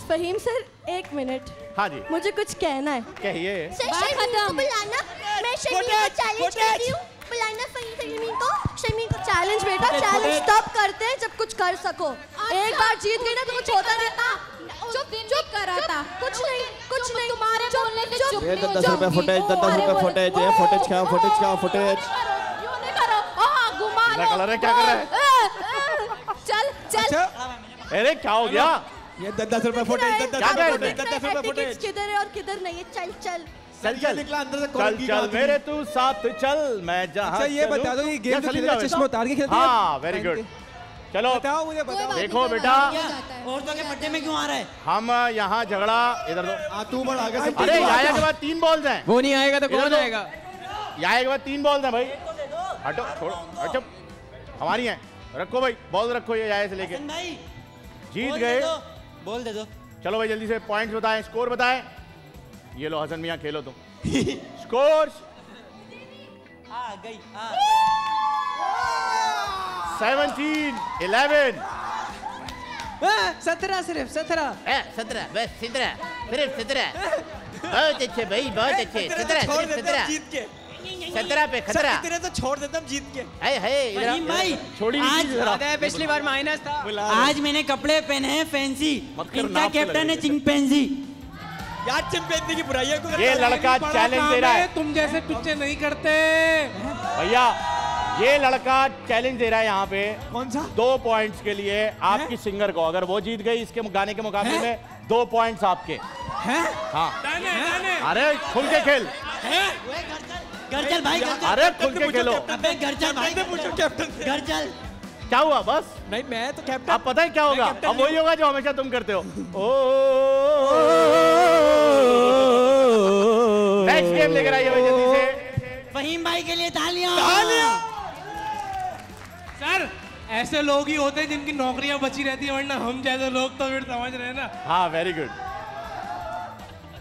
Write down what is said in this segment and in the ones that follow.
Faheem sir एक minute. हाँ जी। मुझे कुछ कहना है। कहिए। सर शर्मीन को बुलाना मैं शर्मीन को चैलेंज कर रही हूँ। बुलाना फहीम शर्मीन को। शर्मीन को चैलेंज बेटा चैलेंज. तब करते हैं जब कुछ कर सको। एक बार जीत गई ना तो कुछ होता नहीं। चुप चुप करा था। कुछ नहीं कुछ नहीं। तुम्हारे बोलने से चुप। ये दस रुपए फुटेज दस रुपए फुटेज ये फुटेज का फुटेज का फुटेज यूँ नहीं करो? हाँ घुमा क्या लो। रहा है, क्या कर रहा है? चल चल। अच्छा। अरे क्या हो गया? ये दस दस रुपए फुटेज दस दस रुपए फुटेज दस दस रुपए फुटेज किधर है और किधर नहीं है? चल चल। चल चल निकला अंदर से चल कॉल की चल मेरे तू साथ चल मैं जहाँ अच्छा, ये बता दो, ये गेम सलीम खेल रहे हैं, चश्मा उतार के खेलते हैं? हाँ वेरी गुड चलो बताओ मुझे बताओ। देखो बेटा। औरतों के पट्टे में क्यों आ रहा है? हम यहाँ झगड़ा इधर दो। हाँ तू बढ़ आगे से अरे आया के बाद तीन बॉल्स हैं। वो नहीं आएगा तो कौन आएगा यहाँ के बाद तीन बॉल्स हैं भाई। हटो छोड़ो हटो। हमारी हैं। रखो भाई बॉल रखो ये यहाँ से लेके। जीत गए। बोल दे दो। चलो भाई जल्दी से पॉइंट्स बताएँ स्कोर बताएँ। ये लो हसन मियाँ खेलो तुम। स्कोर आ गई सेवनटीन इलेवन सत्रह सिर्फ़ सत्रह। सत्रह बस सत्रह। सिर्फ़ सत्रह। बहुत अच्छे भाई बहुत अच्छे। सत्रह सिर्फ़ सत्रह। जीत के। सत्रह पे खतरा। इतने तो छोड़ देते हम जीत के। है है आओ। भाई छोड़ी नहीं आज। पिछली बार माइनस था। आज मैंने कपड़े पहने हैं फैंसी। इनका कैप्टन है चिंपैंजी यार चैंपियन की बुराइयाँ को ये लड़का चैलेंज दे रहा है। तुम जैसे पिक्चर नहीं करते। भैया ये लड़का चैलेंज दे रहा है यहाँ पे। कौन सा? दो पॉइंट्स के लिए आपकी सिंगर को। अगर वो जीत गई इसके गाने के मुकाबले में दो पॉइंट्स आपके। हैं? हाँ। अरे खुल के खेल। घर चल भाई अरे खुल के खेलो अबे घर चल भाई पूछो कैप्टन चल क्या हुआ बस नहीं मैं तो कैप्टन अब पता है क्या होगा अब वही होगा जो हमेशा तुम करते हो ओ नेक्स्ट गेम लेकर आइए भाई जल्दी से फहीम भाई के लिए तालियाँ तालियाँ सर ऐसे लोग ही होते हैं जिनकी नौकरियाँ बची रहती है वरना हम जैसे लोग तो फिर समझ रहे हैं ना हाँ वेरी गुड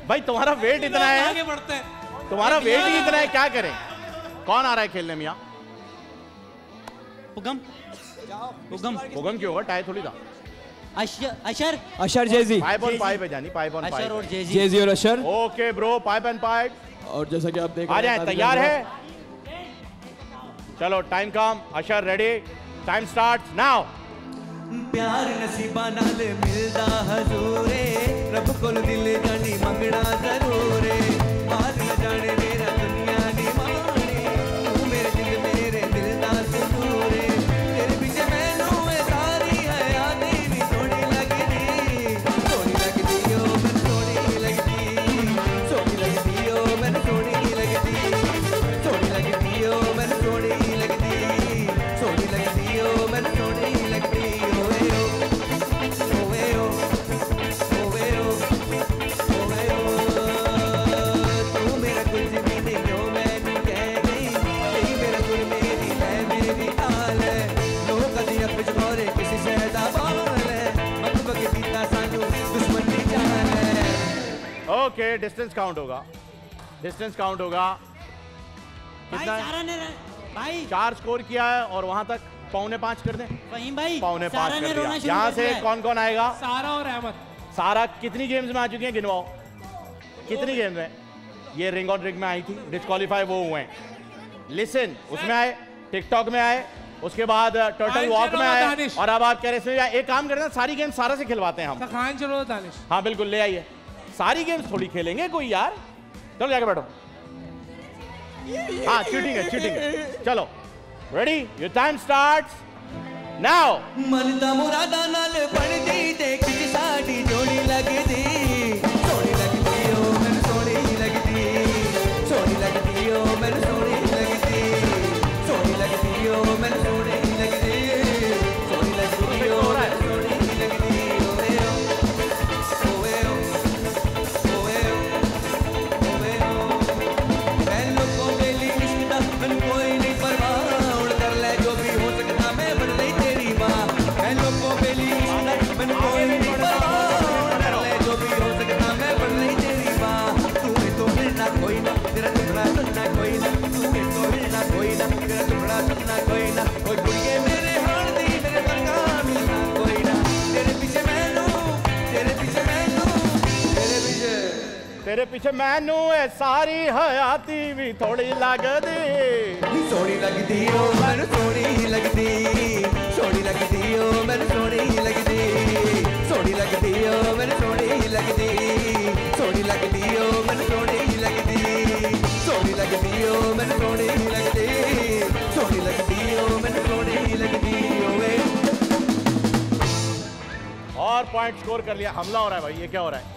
भाई तुम्हारा वेट इतना है आगे बढ़ते हैं तुम्हारा वेट ही इतना है क्या करें? कौन आ रहा है खेलने में यहाँ उगम। उगम क्यों होगा टाई थोड़ी था। अशर अशर। अशर जेजी। पाइप ऑन पाइप है जानी पाइप ऑन अशर और जेजी। जेजी और अशर। Okay bro pipe and pipe और जैसा कि आप देख आ जाए हैं, तैयार है? चलो टाइम कम अशर रेडी टाइम स्टार्ट नाउ प्यार नसीबा नाल मिलदा हजूरे। रब कोल दिल जानी मंगना जरूरे। ओके डिस्टेंस काउंट होगा। डिस्टेंस काउंट होगा। भाई कितना है? भाई। चार स्कोर किया है और वहाँ तक पौने पाँच कर दें। फहीम भाई पौने पाँच कर दिया। यहाँ से कौन कौन आएगा? सारा और अहमद। सारा कितनी गेम्स में आ चुकी है? गिनवाओ। कितनी गेम्स में? ये रिंग ऑन रिंग में आई थी। डिस्कालीफाई वो हुए हैं। लिसन उसमें आए टिकटॉक में आए उसके बाद टर्टल खान वॉक में आए और अब आप कह रहे हैं एक काम करना सारी गेम सारा से खिलवाते हैं हम। खान चलो दानिश। हाँ बिल्कुल ले आइए। सारी गेम्स थोड़ी खेलेंगे कोई यार। चलो जाके बैठो। हाँ चीटिंग है चीटिंग है। चलो। Ready your time starts now मन दा मुरादा नाल पढ़ दे देख साडी ਤੇਰੇ ਪਿੱਛੇ ਮੈਨੂੰ ਇਹ ਸਾਰੀ ਹਯਾਤੀ ਵੀ ਥੋੜੀ ਲੱਗਦੀ ਸੋਹਣੀ ਲੱਗਦੀ ਓ ਮੈਨੂੰ ਸੋਹਣੀ ਲੱਗਦੀ ਸੋਹਣੀ ਲੱਗਦੀ ਓ ਮੈਨੂੰ ਸੋਹਣੀ ਲੱਗਦੀ ਸੋਹਣੀ ਲੱਗਦੀ ਓ ਮੈਨੂੰ ਸੋਹਣੀ ਲੱਗਦੀ ਸੋਹਣੀ ਲੱਗਦੀ ਓ ਮੈਨੂੰ ਸੋਹਣੀ ਲੱਗਦੀ ਸੋਹਣੀ ਲੱਗਦੀ ਓ ਮੈਨੂੰ ਸੋਹਣੀ ਲੱਗਦੀ ਸੋਹਣੀ ਲੱਗਦੀ ਓ ਮੈਨੂੰ ਸੋਹਣੀ ਲੱਗਦੀ ਓਏ और पॉइंट स्कोर कर लिया हमला हो रहा है भाई ये क्या हो रहा है